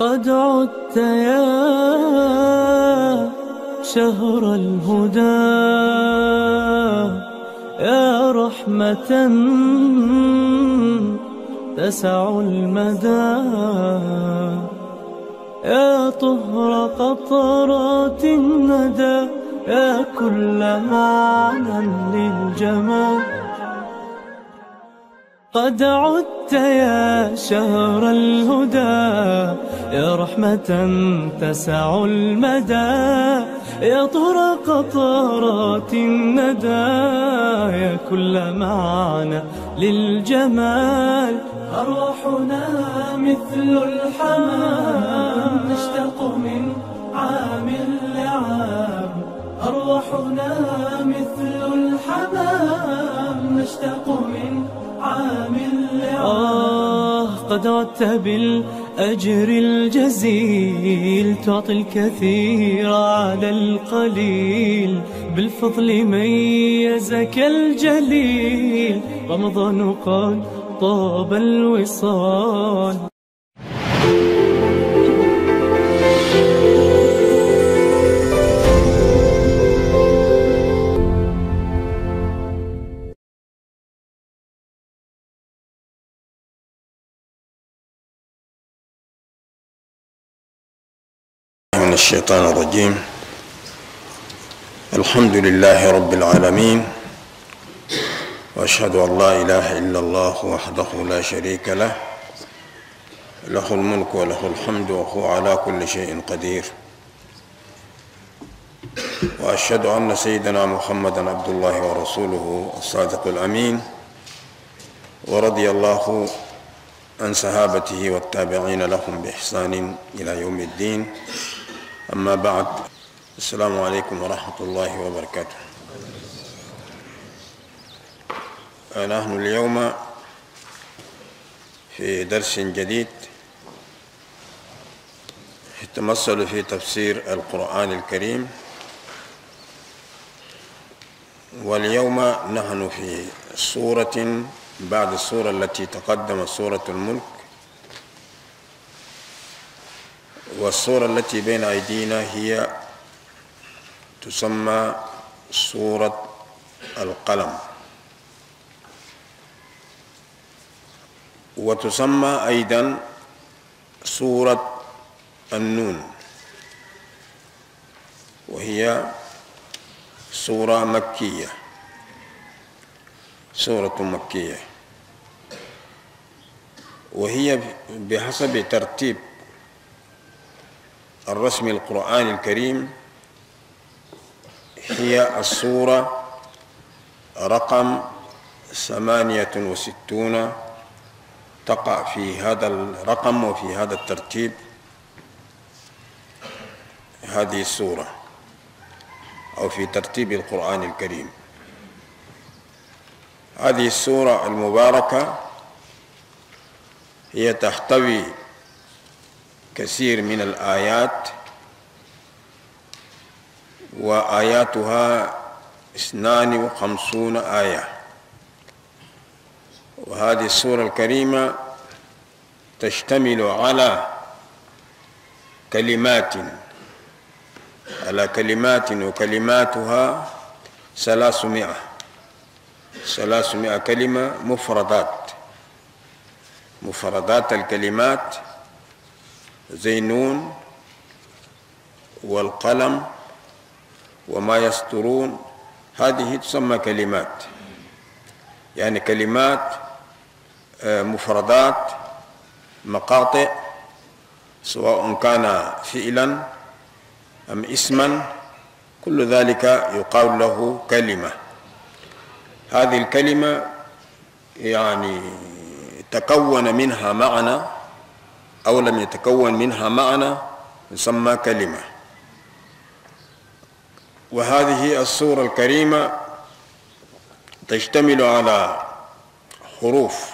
قد عدت يا شهر الهدى. يا رحمة تسع المدى. يا طهر قطرات الندى. يا كل معنى للجمال. قد عدت يا شهر الهدى يا رحمة تسع المدى يا طهر قطرات الندى يا كل معنى للجمال أرواحنا مثل الحمام نشتاق من عام لعام أرواحنا مثل الحمام. عام لعام آه قد عدت بالأجر الجزيل تعطي الكثير على القليل بالفضل ميزك الجليل. رمضان قد طاب الوصال. الشيطان الرجيم. الحمد لله رب العالمين وأشهد أن لا إله إلا الله وحده لا شريك له. له الملك وله الحمد وهو على كل شيء قدير. وأشهد أن سيدنا محمدا عبد الله ورسوله الصادق الأمين ورضي الله عن صحابته والتابعين لهم بإحسان إلى يوم الدين. أما بعد السلام عليكم ورحمة الله وبركاته. نحن اليوم في درس جديد يتمثل في تفسير القرآن الكريم. واليوم نحن في سورة بعد السورة التي تقدمت سورة الملك والصورة التي بين أيدينا هي تسمى سورة القلم. وتسمى أيضا سورة النون. وهي سورة مكية. سورة مكية. وهي بحسب ترتيب الرسم القرآن الكريم هي السورة رقم ثمانية وستون تقع في هذا الرقم وفي هذا الترتيب. هذه السورة أو في ترتيب القرآن الكريم. هذه السورة المباركة هي تحتوي كثير من الآيات وآياتها اثنان وخمسون آية. وهذه السورة الكريمة تشتمل على كلمات على كلمات وكلماتها ثلاثمائة. ثلاثمائة كلمة مفردات. مفردات الكلمات زي نون والقلم وما يسطرون هذه تسمى كلمات. يعني كلمات مفردات مقاطع سواء كان فعلا أم اسما كل ذلك يقال له كلمة. هذه الكلمة يعني تكون منها معنى أو لم يتكون منها معنى يسمى كلمة. وهذه السورة الكريمة تشتمل على حروف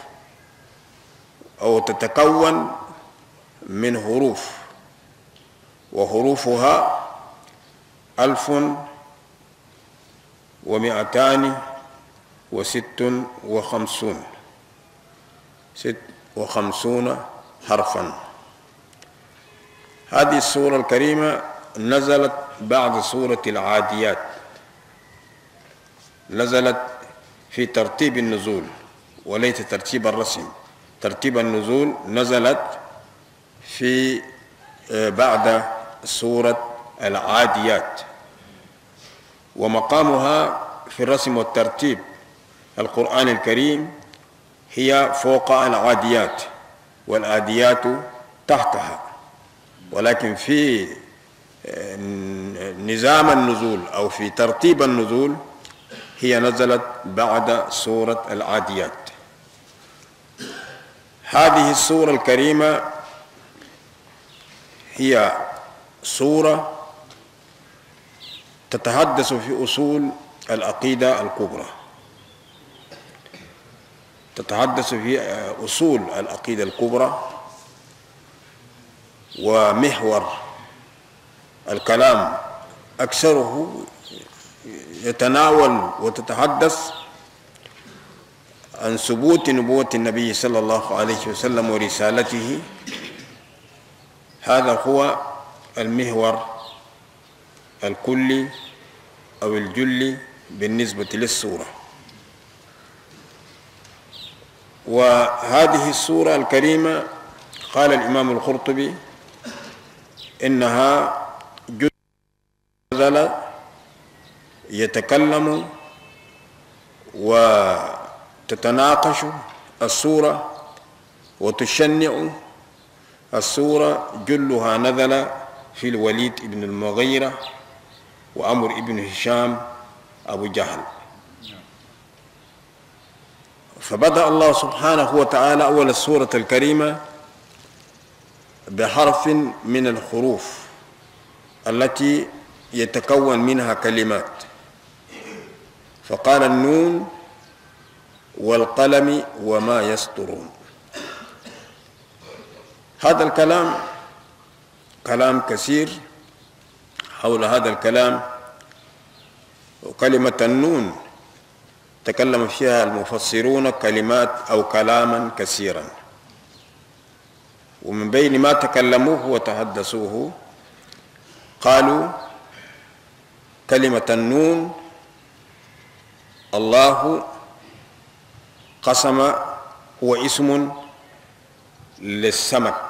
أو تتكون من حروف وحروفها ألف ومئتان وست وخمسون. ست وخمسون حرفا. هذه السورة الكريمة نزلت بعد سورة العاديات. نزلت في ترتيب النزول وليس ترتيب الرسم. ترتيب النزول نزلت في آه، بعد سورة العاديات. ومقامها في الرسم والترتيب القرآن الكريم هي فوق العاديات. والآديات تحتها. ولكن في آه، نظام النزول أو في ترتيب النزول هي نزلت بعد سورة العاديات. هذه السورة الكريمة هي سورة تتحدث في أصول العقيدة الكبرى. تتحدث في أصول العقيدة الكبرى ومحور الكلام أكثره يتناول وتتحدث عن ثبوت نبوة النبي صلى الله عليه وسلم ورسالته. هذا هو المحور الكلي أو الجلي بالنسبة للسورة. وهذه السورة الكريمة قال الإمام القرطبي إنها جزء يتكلم وتتناقش السورة وتشنع السورة جلها نزل في الوليد بن المغيرة وعمر بن هشام أبو جهل. فبدأ الله سبحانه وتعالى أول السورة الكريمة بحرف من الحروف التي يتكون منها كلمات. فقال النون والقلم وما يسطرون. هذا الكلام كلام كثير حول هذا الكلام. وكلمة النون تكلم فيها المفسرون كلمات أو كلاما كثيرا. ومن بين ما تكلموه وتحدثوه قالوا كلمة النون الله قسم هو اسم للسمك.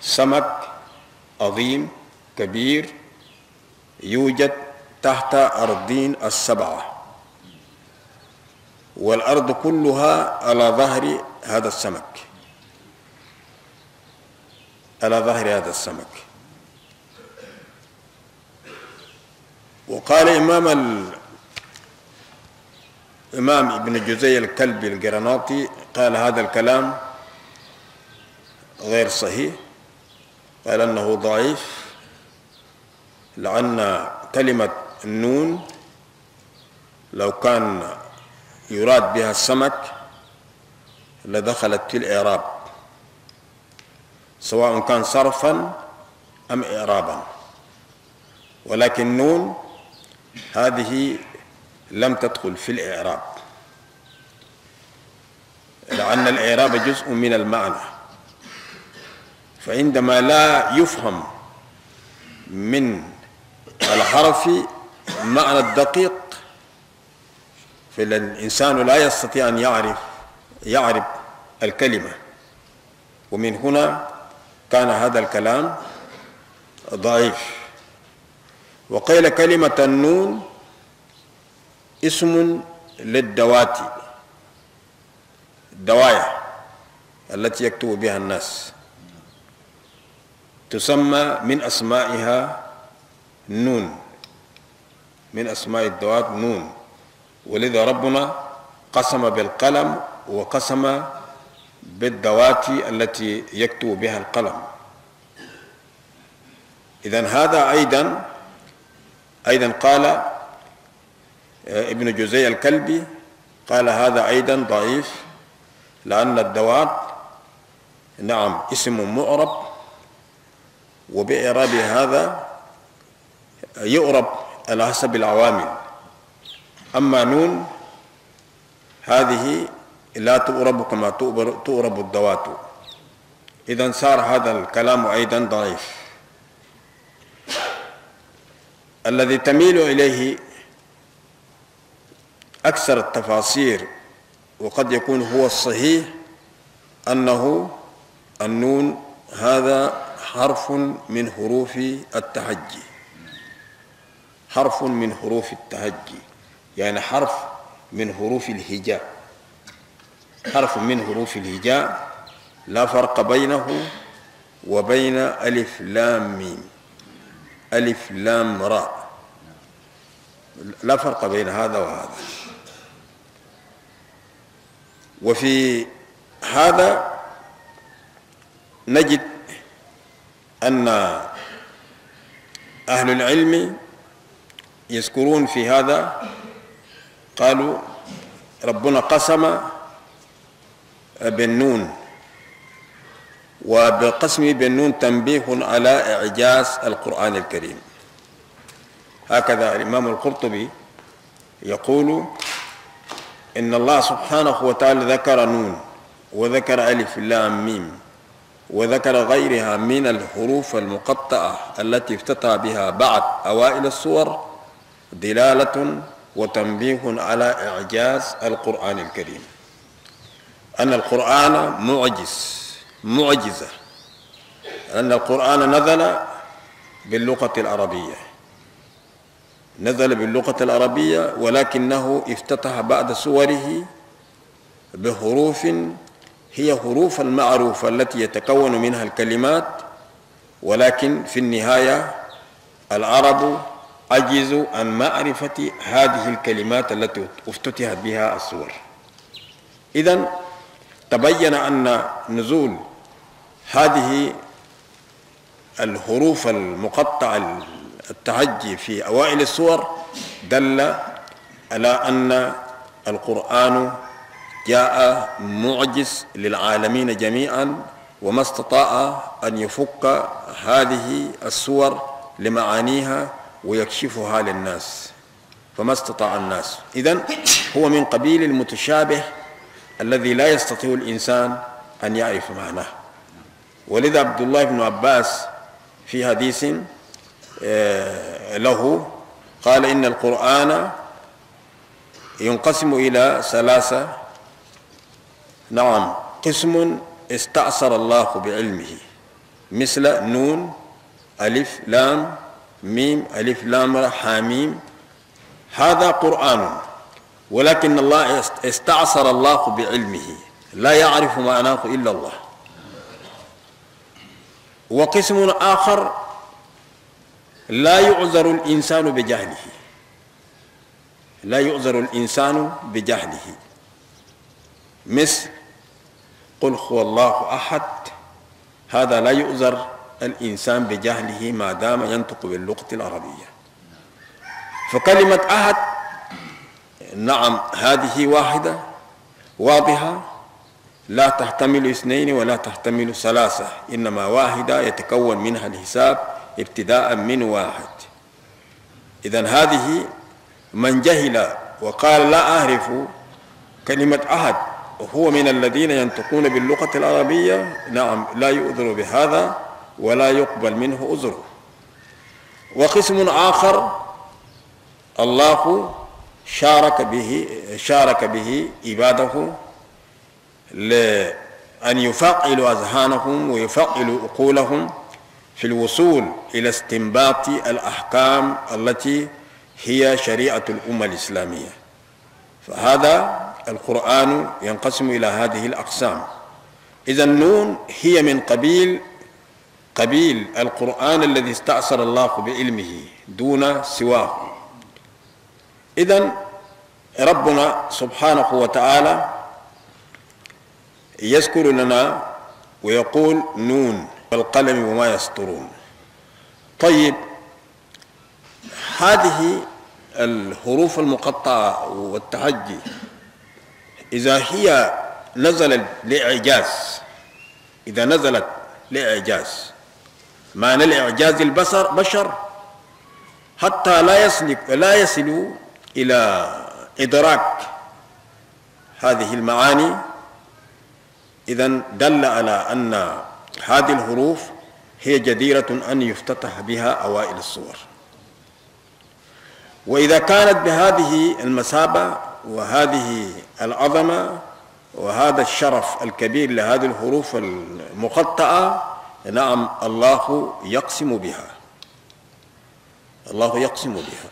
سمك عظيم كبير يوجد تحت أرضين السبعة. والأرض كلها على ظهر هذا السمك. على ظهر هذا السمك. وقال إمام الإمام ابن جزي الكلبي الجرناطي قال هذا الكلام غير صحيح. قال أنه ضعيف. لأن كلمة النون لو كان يراد بها السمك لدخلت في الإعراب سواء كان صرفا أم إعرابا. ولكن نون هذه لم تدخل في الإعراب لأن الإعراب جزء من المعنى. فعندما لا يفهم من الحرف معنى الدقيق فالإنسان لا يستطيع أن يعرف يعرف الكلمة. ومن هنا كان هذا الكلام ضعيف. وقيل كلمة النون اسم للدواتي الدوايا التي يكتب بها الناس. تسمى من أسمائها نون. من أسماء الدوات نون. ولذا ربنا قسم بالقلم وقسم بالدوات التي يكتب بها القلم. إذا هذا أيضا أيضا قال آه، ابن جزي الكلبي قال هذا أيضا ضعيف لأن الدوات نعم اسم معرب وبإعراب هذا يؤرب على حسب العوامل. أما نون هذه لا تؤرب كما تؤرب الدوات. إذا صار هذا الكلام أيضا ضعيف. الذي تميل إليه أكثر التفاصيل وقد يكون هو الصحيح أنه النون هذا حرف من حروف التهجي حرف من حروف التهجي يعني حرف من حروف الهجاء. حرف من حروف الهجاء. لا فرق بينه وبين ألف لام ميم. ألف لام راء لا فرق بين هذا وهذا. وفي هذا نجد أن أهل العلم يذكرون في هذا قالوا ربنا قسم بالنون وبقسم بالنون تنبيه على إعجاز القرآن الكريم. هكذا الإمام القرطبي يقول إن الله سبحانه وتعالى ذكر نون وذكر ألف لام ميم وذكر غيرها من الحروف المقطعة التي افتتح بها بعد أوائل الصور دلالة وتنبيه على إعجاز القرآن الكريم. أن القرآن معجز معجزة. أن القرآن نزل باللغة العربية. نزل باللغة العربية ولكنه افتتح بعد سوره بحروف هي حروف المعروفة التي يتكون منها الكلمات ولكن في النهاية العرب عجزوا عن معرفة هذه الكلمات التي افتتحت بها السور إذا تبين أن نزول هذه الحروف المقطعة التهجي في أوائل السور دل على أن القرآن جاء معجز للعالمين جميعا وما استطاع أن يفك هذه السور لمعانيها ويكشفها للناس. فما استطاع الناس. إذن هو من قبيل المتشابه الذي لا يستطيع الإنسان أن يعرف معناه. ولذا عبد الله بن عباس في حديث آه، له قال إن القرآن ينقسم إلى ثلاثة. نعم قسم استأثر الله بعلمه مثل نون ألف لام ميم ألف لام حاميم هذا قرآن ولكن الله استعصر الله بعلمه. لا يعرف معناه إلا الله. وقسم آخر لا يعذر الإنسان بجهله. لا يعذر الإنسان بجهله. مثل قل هو الله أحد. هذا لا يؤذر الإنسان بجهله ما دام ينطق باللغة العربية. فكلمة أحد نعم هذه واحدة واضحة لا تحتمل اثنين ولا تحتمل ثلاثة إنما واحدة يتكون منها الحساب ابتداء من واحد. إذا هذه من جهل وقال لا أعرف كلمة أحد هو من الذين ينطقون باللغة العربية؟ نعم لا يؤذر بهذا. ولا يقبل منه أذره وقسم آخر الله شارك به شارك به عباده لأن يفعلوا أذهانهم ويفعلوا عقولهم في الوصول إلى استنباط الأحكام التي هي شريعة الأمة الإسلامية. فهذا القرآن ينقسم إلى هذه الأقسام. إذا النون هي من قبيل قبيل القرآن الذي استأثر الله بعلمه دون سواه. إذا ربنا سبحانه وتعالى يذكر لنا ويقول نون والقلم وما يسطرون. طيب هذه الحروف المقطعة والتهجي إذا هي نزلت لإعجاز إذا نزلت لإعجاز معنى الإعجاز البصر بشر. حتى لا يصل لا يصلوا إلى إدراك هذه المعاني. إذا دل على أن هذه الحروف هي جديرة أن يفتتح بها أوائل الصور. وإذا كانت بهذه المثابة وهذه العظمة وهذا الشرف الكبير لهذه الحروف المقطعة نعم الله يقسم بها. الله يقسم بها.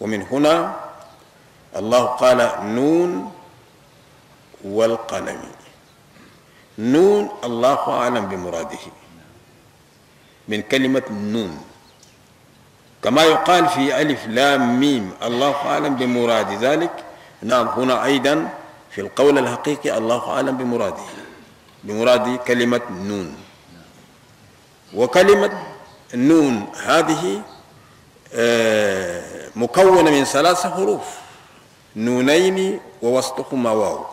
ومن هنا الله قال نون والقلم. نون الله أعلم بمراده. من كلمة نون. كما يقال في ألف لام ميم الله أعلم بمراد ذلك. نعم هنا أيضا في القول الحقيقي الله أعلم بمراده. بمراد كلمة نون. وكلمة نون هذه آه، مكونة من ثلاث حروف. نونين ووسطهما واو.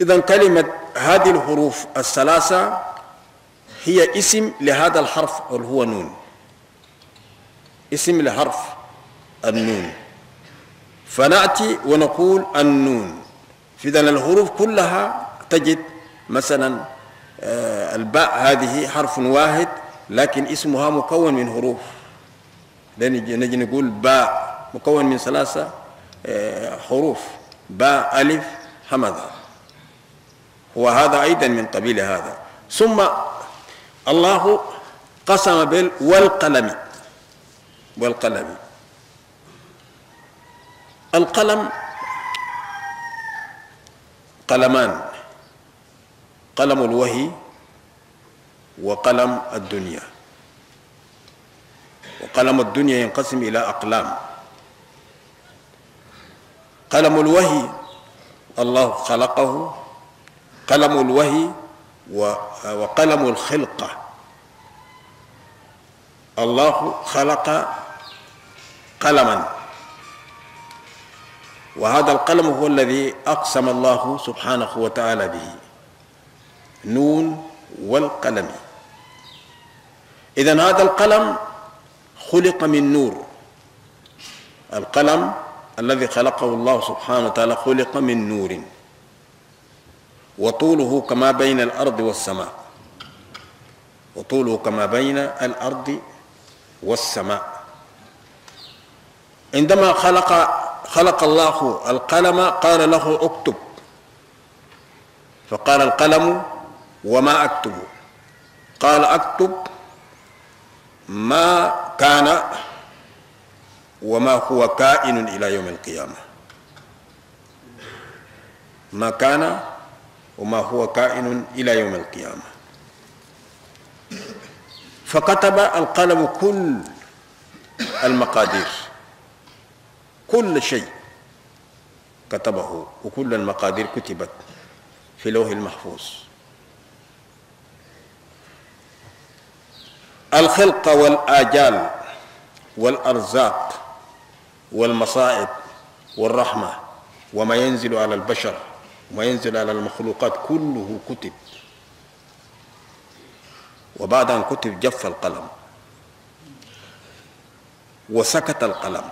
إذا كلمة هذه الحروف الثلاثة هي اسم لهذا الحرف اللي هو نون. اسم لحرف النون. فنأتي ونقول النون. إذا الحروف كلها تجد مثلا آه، الباء هذه حرف واحد لكن اسمها مكون من حروف. نجي نقول باء مكون من ثلاثة آه، حروف. باء ألف همذا وهذا أيضا من قبيل هذا. ثم الله قسم بال والقلم. والقلم. القلم قلمان. قلم الوهي وقلم الدنيا. وقلم الدنيا ينقسم إلى أقلام. قلم الوهي الله خلقه. قلم الوهي وقلم الخلقة. الله خلق قلما. وهذا القلم هو الذي أقسم الله سبحانه وتعالى به. نون والقلم. إذا هذا القلم خلق من نور. القلم الذي خلقه الله سبحانه وتعالى خلق من نور. وطوله كما بين الأرض والسماء. وطوله كما بين الأرض والسماء. عندما خلق خلق الله القلم قال له اكتب. فقال القلم وما أكتب. قال أكتب ما كان وما هو كائن إلى يوم القيامة. ما كان وما هو كائن إلى يوم القيامة. فكتب القلم كل المقادير. كل شيء كتبه وكل المقادير كتبت في لوح المحفوظ. الخلق والآجال والأرزاق والمصائب والرحمة وما ينزل على البشر وما ينزل على المخلوقات كله كتب. وبعد أن كتب جف القلم وسكت القلم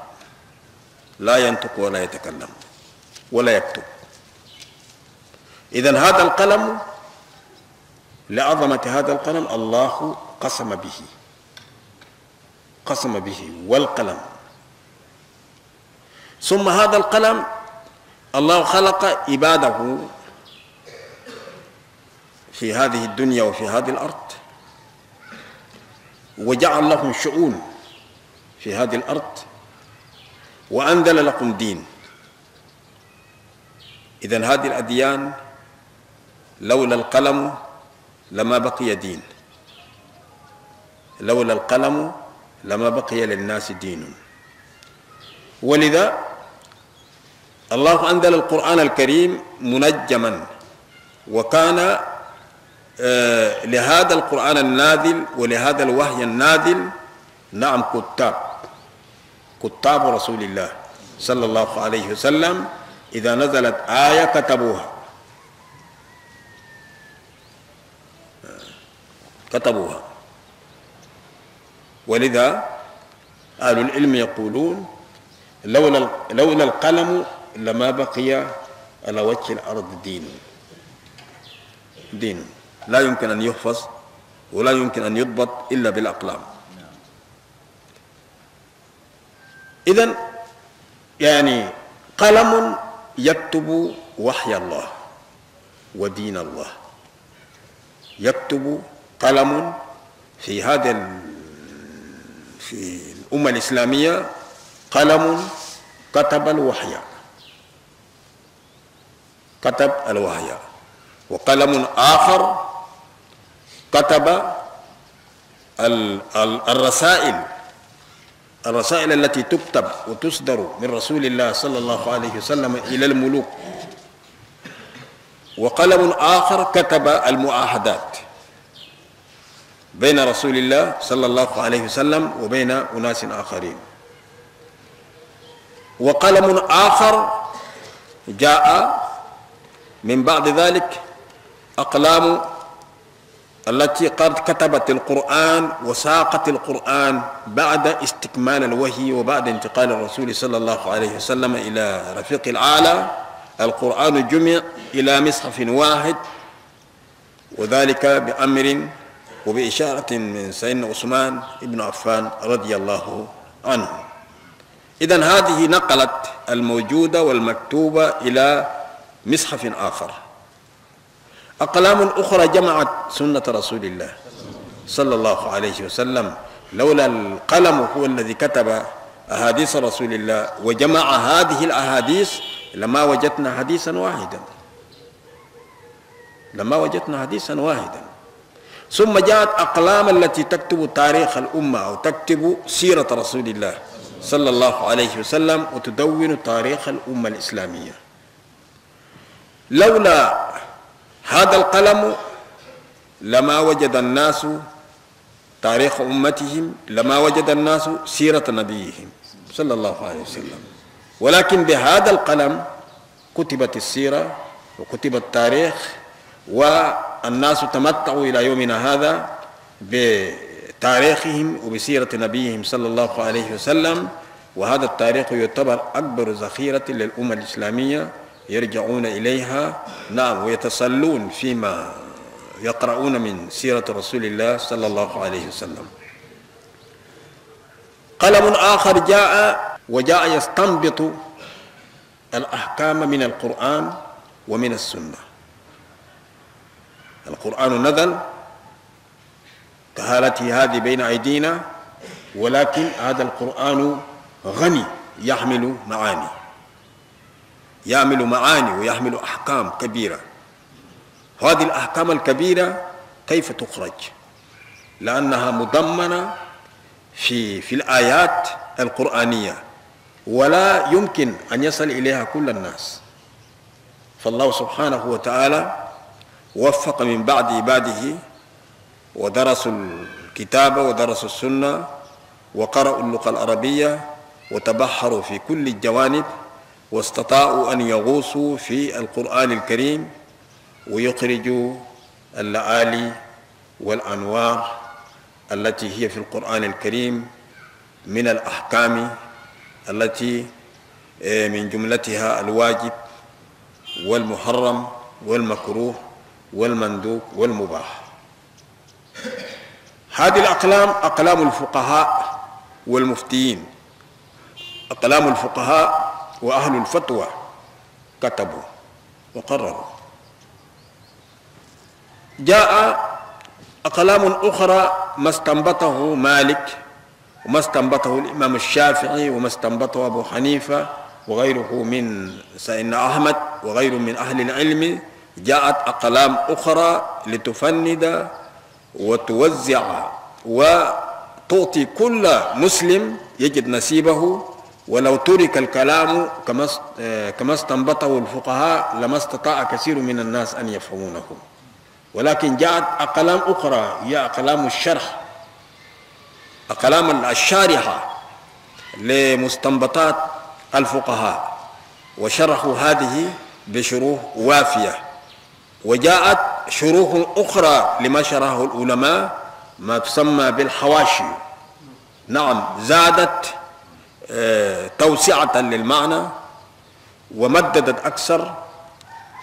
لا ينطق ولا يتكلم ولا يكتب. إذا هذا القلم لعظمة هذا القلم الله قسم به. قسم به. والقلم. ثم هذا القلم الله خلق عباده في هذه الدنيا وفي هذه الأرض وجعل لهم شؤون في هذه الأرض وأنزل لكم دين. إذا هذه الأديان لولا القلم لما بقي دين. لولا القلم لما بقي للناس دين. ولذا الله أنزل القرآن الكريم منجما وكان آه، لهذا القرآن النازل ولهذا الوحي النازل. نعم كتاب كتاب رسول الله صلى الله عليه وسلم. إذا نزلت آية كتبوها. كتبوها. ولذا أهل العلم يقولون لولا لولا القلم لما بقي على وجه الأرض دين. دين. لا يمكن أن يحفظ ولا يمكن أن يضبط إلا بالأقلام. إذا يعني قلم يكتب وحي الله ودين الله. يكتب قلم في هذا في الأمة الإسلامية قلم كتب الوحي. كتب الوحي. وقلم آخر كتب الرسائل. الرسائل التي تكتب وتصدر من رسول الله صلى الله عليه وسلم إلى الملوك. وقلم آخر كتب المعاهدات بين رسول الله صلى الله عليه وسلم وبين أناس آخرين. وقلم آخر جاء من بعد ذلك أقلام التي قد كتبت القرآن وساقت القرآن بعد استكمال الوحي وبعد انتقال الرسول صلى الله عليه وسلم إلى رفيق الأعلى. القرآن جمع إلى مصحف واحد وذلك بأمر وبإشارة من سيدنا عثمان بن عفان رضي الله عنه. إذا هذه نقلت الموجودة والمكتوبة إلى مصحف آخر. أقلام أخرى جمعت سنة رسول الله صلى الله عليه وسلم لولا القلم هو الذي كتب أحاديث رسول الله وجمع هذه الأحاديث لما وجدنا حديثا واحدا. لما وجدنا حديثا واحدا. ثم جاءت أقلام التي تكتب تاريخ الأمة أو تكتب سيرة رسول الله صلى الله عليه وسلم وتدون تاريخ الأمة الإسلامية. لولا هذا القلم لما وجد الناس تاريخ أمتهم لما وجد الناس سيرة نبيهم صلى الله عليه وسلم. ولكن بهذا القلم كتبت السيرة وكتب التاريخ والناس تمتعوا إلى يومنا هذا بتاريخهم وبسيرة نبيهم صلى الله عليه وسلم وهذا التاريخ يعتبر أكبر ذخيرة للأمة الإسلامية يرجعون إليها. نعم ويتصلون فيما يقرؤون من سيرة رسول الله صلى الله عليه وسلم. قلم آخر جاء وجاء يستنبط الأحكام من القرآن ومن السنة. القرآن نزل كهالته هذه بين أيدينا ولكن هذا القرآن غني يحمل معاني. يعمل معاني ويحمل أحكام كبيرة. هذه الأحكام الكبيرة كيف تخرج؟ لأنها مضمنة في في الآيات القرآنية ولا يمكن أن يصل إليها كل الناس. فالله سبحانه وتعالى وفق من بعد عباده ودرسوا الكتاب ودرسوا السنة وقرأوا اللغة العربية وتبحروا في كل الجوانب واستطاعوا أن يغوصوا في القرآن الكريم ويخرجوا اللآلي والأنوار التي هي في القرآن الكريم من الأحكام التي آه، من جملتها الواجب والمحرم والمكروه. والمندوب والمباح. هذه الأقلام أقلام الفقهاء والمفتيين. أقلام الفقهاء وأهل الفتوى كتبوا وقرروا. جاء أقلام أخرى ما استنبطه مالك وما استنبطه الإمام الشافعي وما استنبطه أبو حنيفة وغيره من سيدنا أحمد وغيره من أهل العلم جاءت أقلام أخرى لتفند وتوزع وتعطي كل مسلم يجد نصيبه ولو ترك الكلام كما كما استنبطه الفقهاء لما استطاع كثير من الناس أن يفهمونه. ولكن جاءت أقلام أخرى هي أقلام الشرح. أقلام الشارحة لمستنبطات الفقهاء. وشرحوا هذه بشروح وافية. وجاءت شروح أخرى لما شرحه العلماء ما تسمى بالحواشي. نعم زادت توسعة للمعنى ومددت أكثر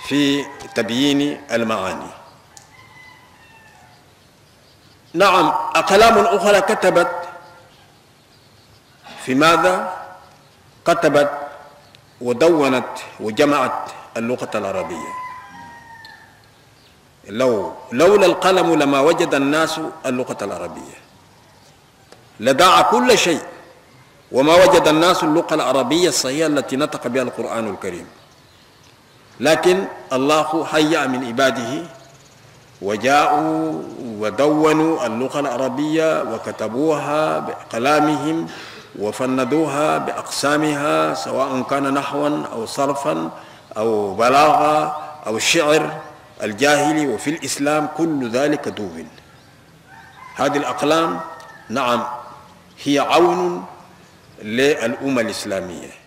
في تبيين المعاني. نعم أقلام أخرى كتبت في ماذا؟ كتبت ودونت وجمعت اللغة العربية. لو لولا القلم لما وجد الناس اللغة العربية. لداع كل شيء وما وجد الناس اللغة العربية الصحيحة التي نطق بها القرآن الكريم. لكن الله هيأ من عباده وجاءوا ودونوا اللغة العربية وكتبوها بأقلامهم وفندوها بأقسامها سواء كان نحوا أو صرفا أو بلاغة أو شعر. الجاهلي وفي الإسلام كل ذلك دون هذه الأقلام نعم هي عون للأمة الإسلامية.